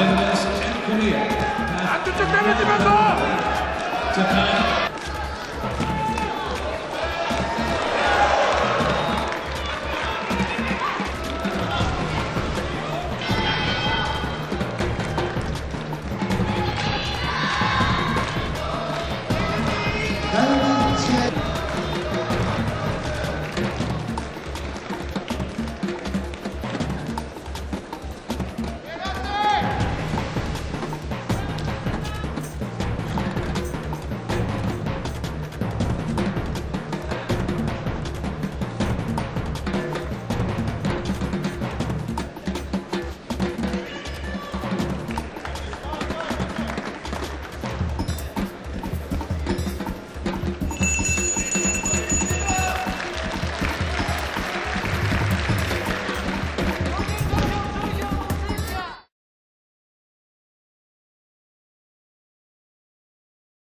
Davis and Korea. 안 쫓아가는 집에서!